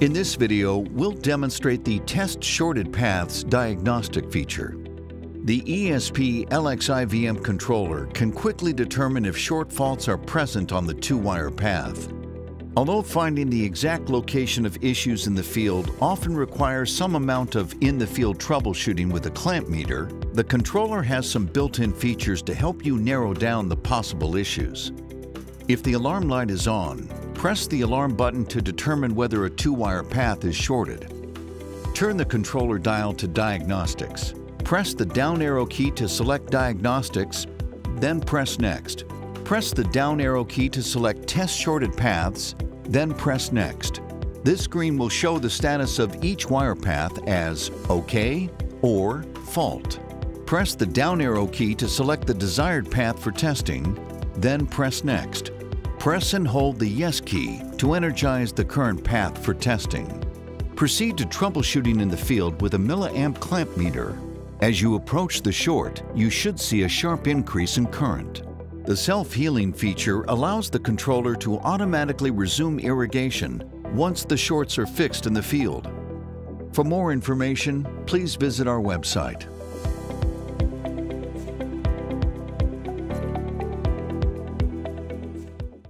In this video, we'll demonstrate the Test Shorted Paths diagnostic feature. The ESP LXIVM controller can quickly determine if short faults are present on the two-wire path. Although finding the exact location of issues in the field often requires some amount of in-the-field troubleshooting with a clamp meter, the controller has some built-in features to help you narrow down the possible issues. If the alarm light is on, press the alarm button to determine whether a two-wire path is shorted. Turn the controller dial to Diagnostics. Press the down arrow key to select Diagnostics, then press Next. Press the down arrow key to select Test Shorted Paths, then press Next. This screen will show the status of each wire path as OK or Fault. Press the down arrow key to select the desired path for testing, then press Next. Press and hold the Yes key to energize the current path for testing. Proceed to troubleshooting in the field with a milliamp clamp meter. As you approach the short, you should see a sharp increase in current. The self-healing feature allows the controller to automatically resume irrigation once the shorts are fixed in the field. For more information, please visit our website